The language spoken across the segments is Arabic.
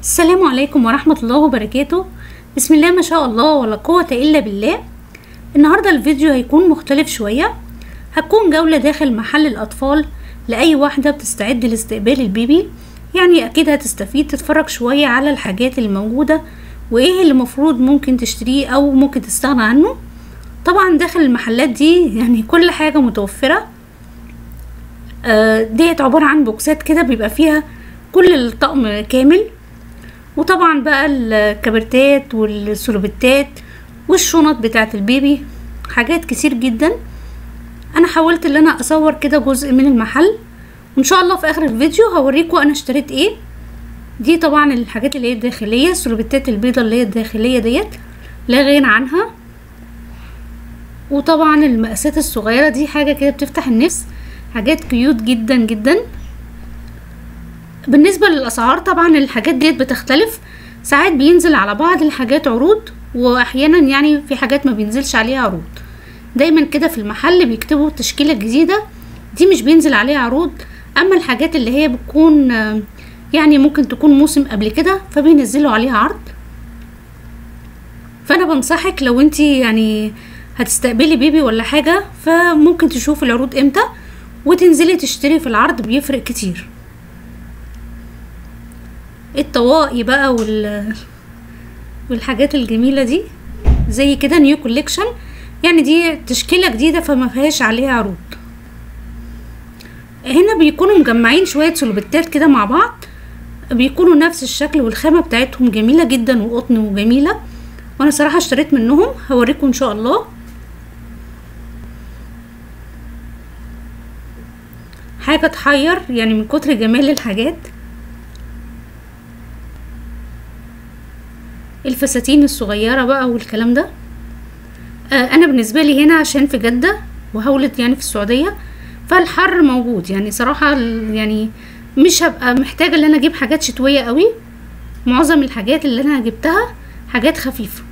السلام عليكم ورحمة الله وبركاته. بسم الله ما شاء الله ولا قوة إلا بالله. النهاردة الفيديو هيكون مختلف شوية. هتكون جولة داخل محل الأطفال لأي واحدة بتستعد لاستقبال البيبي. يعني أكيد هتستفيد تتفرج شوية على الحاجات اللي موجودة وإيه اللي مفروض ممكن تشتريه أو ممكن تستغنى عنه. طبعا داخل المحلات دي يعني كل حاجة متوفرة. آه، ديت عبارة عن بوكسات كده بيبقى فيها كل الطقم كامل. وطبعا بقى الكبرتات والسلوبتات والشنط بتاعة البيبي حاجات كتير جدا. أنا حاولت إن أنا أصور كده جزء من المحل وإن شاء الله في آخر الفيديو هوريكم أنا اشتريت إيه. دي طبعا الحاجات اللي هي الداخلية السلوبتات البيضة اللي هي الداخلية ديت لا غنى عنها. وطبعا المقاسات الصغيرة دي حاجة كده بتفتح النفس حاجات كيوت جدا جدا. بالنسبة للأسعار طبعا الحاجات ديت بتختلف. ساعات بينزل على بعض الحاجات عروض وأحيانا يعني في حاجات ما بينزلش عليها عروض. دايما كده في المحل بيكتبوا التشكيلة الجديدة دي مش بينزل عليها عروض. أما الحاجات اللي هي بتكون يعني ممكن تكون موسم قبل كده فبينزلوا عليها عرض. فأنا بنصحك لو انتي يعني هتستقبلي بيبي ولا حاجة فممكن تشوفي العروض إمتى وتنزلي تشتري في العرض بيفرق كتير. الطواقي بقى وال والحاجات الجميلة دي زي كده new collection يعني دي تشكيلة جديدة فما فيهاش عليها عروض. هنا بيكونوا مجمعين شوية سلوبتات كده مع بعض. بيكونوا نفس الشكل والخامة بتاعتهم جميلة جدا وقطن وجميلة. وأنا صراحة اشتريت منهم هوريكم إن شاء الله. حاجة تحير يعني من كتر جمال الحاجات. الفساتين الصغيرة بقى والكلام ده. آه أنا بالنسبة لي هنا عشان في جدة وهولت يعني في السعودية فالحر موجود. يعني صراحة يعني مش هبقى محتاجة إن أنا أجيب حاجات شتوية قوي. معظم الحاجات اللي أنا جبتها حاجات خفيفة.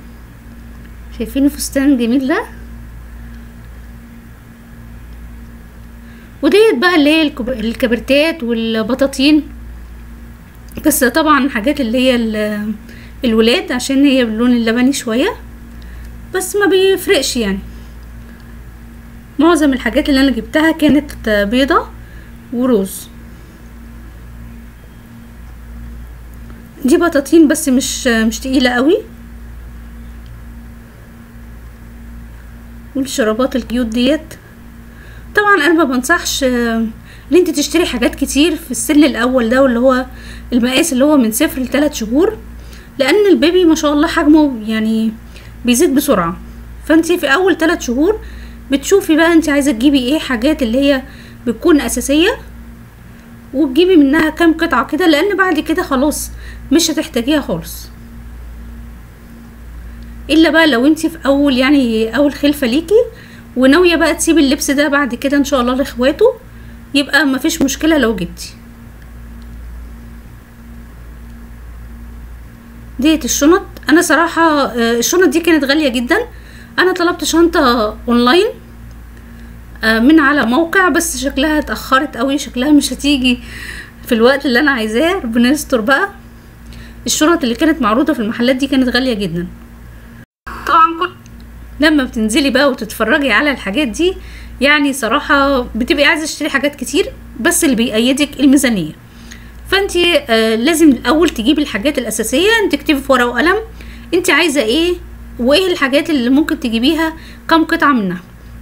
شايفين الفستان الجميل ده؟ وديت بقى اللي هي الكبرتات والبطاطين. بس طبعا حاجات اللي هي الولاد عشان هي باللون اللبني شوية بس ما بيفرقش يعني. معظم الحاجات اللي أنا جبتها كانت بيضة وروز. دي بطاطين بس مش مش تقيلة قوي. والشرابات الكيوت ديت. طبعا أنا ما بنصحش إن أنت تشتري حاجات كتير في السن الأول ده واللي هو المقاس اللي هو من صفر لثلاث شهور. لأن البيبي ما شاء الله حجمه يعني بيزيد بسرعة. فأنت في أول ثلاث شهور بتشوفي بقى أنت عايزة تجيبي إيه حاجات اللي هي بتكون أساسية وتجيبي منها كام قطعة كده لأن بعد كده خلاص مش هتحتاجيها خالص. إلا بقى لو أنت في أول يعني أول خلفة ليكي وناوية بقى تسيبي اللبس ده بعد كده إن شاء الله لإخواته يبقى مفيش مشكلة لو جبتي. ديت الشنط. أنا صراحة الشنط دي كانت غالية جدا. أنا طلبت شنطة أونلاين من على موقع بس شكلها اتأخرت قوي شكلها مش هتيجي في الوقت اللي أنا عايزاه. ربنا يستر بقى. الشنط اللي كانت معروضة في المحلات دي كانت غالية جدا. طبعا لما بتنزلي بقى وتتفرجي على الحاجات دي يعني صراحة بتبقي عايزة تشتري حاجات كتير بس اللي بيأيدك الميزانية. فانت آه لازم الأول تجيبي الحاجات الأساسية تكتبي في ورقة وقلم انت عايزة إيه وايه الحاجات اللي ممكن تجيبيها كم قطعة منها.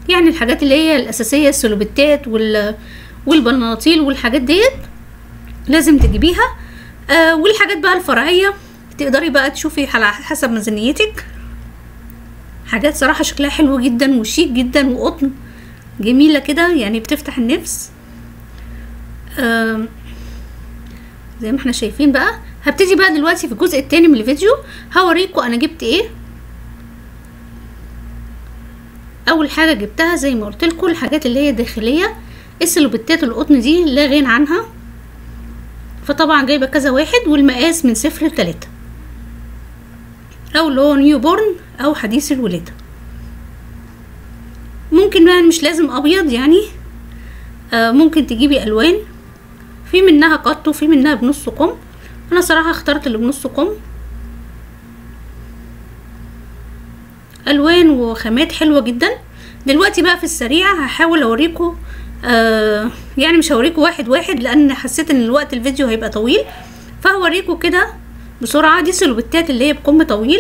يعني الحاجات اللي هي الأساسية السلوبتات وال والبناطيل والحاجات ديت لازم تجيبيها. آه والحاجات بقى الفرعية تقدري بقى تشوفي على حسب ميزانيتك. حاجات صراحة شكلها حلو جدا وشيك جدا وقطن جميلة كده يعني بتفتح النفس. آه زي ما إحنا شايفين بقى. هبتدي بقى دلوقتي في الجزء التاني من الفيديو. هوريكم أنا جبت إيه. أول حاجة جبتها زي ما قلت لكم الحاجات اللي هي داخلية. السلوبتات القطن دي لا غنى عنها. فطبعا جايبة كذا واحد والمقاس من صفر لتلاتة. أو اللي هو نيو بورن أو حديث الولادة. ممكن بقى مش لازم أبيض يعني. آه ممكن تجيبي ألوان. في منها قط وفي منها بنص كم أنا صراحة اخترت اللي بنص كم ألوان وخامات حلوة جدا. دلوقتي بقى في السريع هحاول أوريكم آه يعني مش هوريكم واحد واحد لأن حسيت إن الوقت الفيديو هيبقى طويل. فهوريكم كده بسرعة دي سلوبتات اللي هي بكم طويل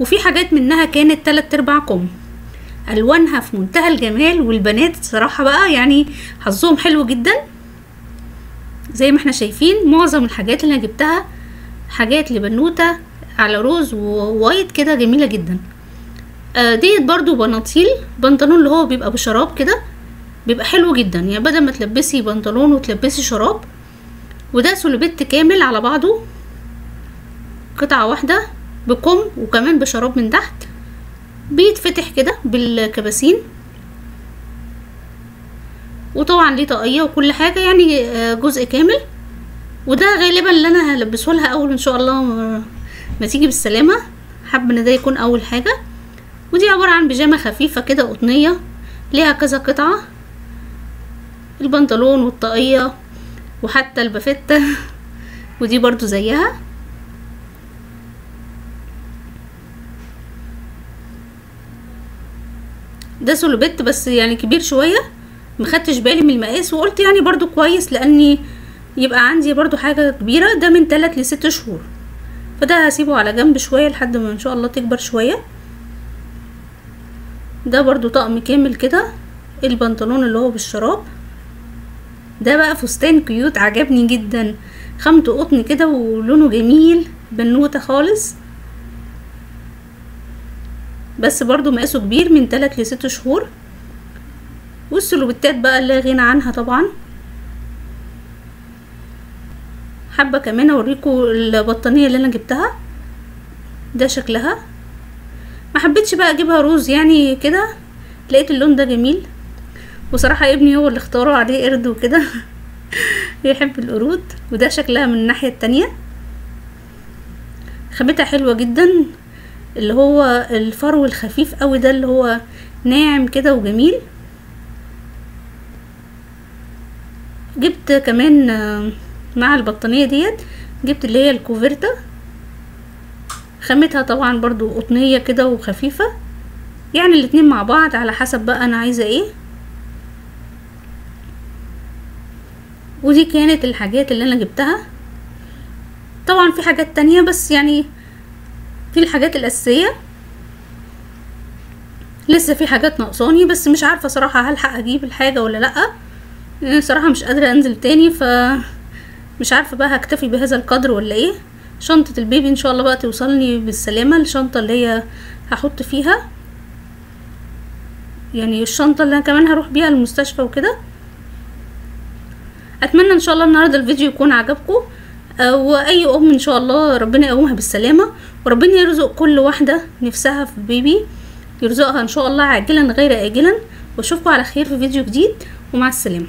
وفي حاجات منها كانت تلات أرباع كم ألوانها في منتهى الجمال والبنات صراحة بقى يعني حظهم حلو جدا. زي ما إحنا شايفين معظم الحاجات اللي أنا جبتها حاجات لبنوتة على روز ووايت كده جميلة جدا. آه ديت برضو بناطيل بنطلون اللي هو بيبقى بشراب كده بيبقى حلو جدا. يعني بدل ما تلبسي بنطلون وتلبسي شراب وده سلوبيت كامل على بعضه قطعة واحدة بكم وكمان بشراب من تحت بيتفتح كده بالكباسين. وطبعا ليه طاقية وكل حاجة يعني جزء كامل. وده غالبا اللي أنا هلبسه لها أول إن شاء الله ما تيجي بالسلامة. حابة إن ده يكون أول حاجة. ودي عبارة عن بيجامة خفيفة كده قطنية ليها كذا قطعة. البنطلون والطاقية وحتى البافتة. ودي برضو زيها. ده سولوبيت بس يعني كبير شوية. مخدتش بالي من المقاس وقلت يعني برضو كويس لأني يبقى عندي برضو حاجة كبيرة ده من تلات لست شهور. فده هسيبه على جنب شوية لحد ما إن شاء الله تكبر شوية. ده برضو طقم كامل كده البنطلون اللي هو بالشراب. ده بقى فستان كيوت عجبني جدا. خامته قطن كده ولونه جميل بنوتة خالص. بس برضو مقاسه كبير من تلات لست شهور. والسلوبتات بقى لا غنى عنها طبعا. حابة كمان اوريكم البطانية اللي أنا جبتها. ده شكلها. ما حبيتش بقى أجيبها روز يعني كده. لقيت اللون ده جميل. وصراحة ابني هو اللي اختاره عليه قرد وكده. بيحب القرود وده شكلها من الناحية التانية. خامتها حلوة جدا. اللي هو الفرو الخفيف قوي ده اللي هو ناعم كده وجميل. جبت كمان مع البطانية ديت جبت اللي هي الكوفرتا خامتها طبعا برضو قطنية كده وخفيفة. يعني الاتنين مع بعض على حسب بقى أنا عايزة إيه. ودي كانت الحاجات اللي أنا جبتها. طبعا في حاجات تانية بس يعني في الحاجات الأساسية. لسه في حاجات ناقصاني بس مش عارفة صراحة هلحق أجيب الحاجة ولا لأ. يعني صراحة مش قادرة أنزل تاني ف مش عارفة بقى هكتفي بهذا القدر ولا إيه. شنطة البيبي إن شاء الله بقى توصلني بالسلامة الشنطة اللي هي هحط فيها. يعني الشنطة اللي أنا كمان هروح بيها المستشفى وكده. أتمنى إن شاء الله النهاردة الفيديو يكون عجبكم. وأي أم إن شاء الله ربنا يقومها بالسلامة. وربنا يرزق كل واحدة نفسها في بيبي يرزقها إن شاء الله عاجلا غير اجلا. وأشوفكم على خير في فيديو جديد ومع السلامة.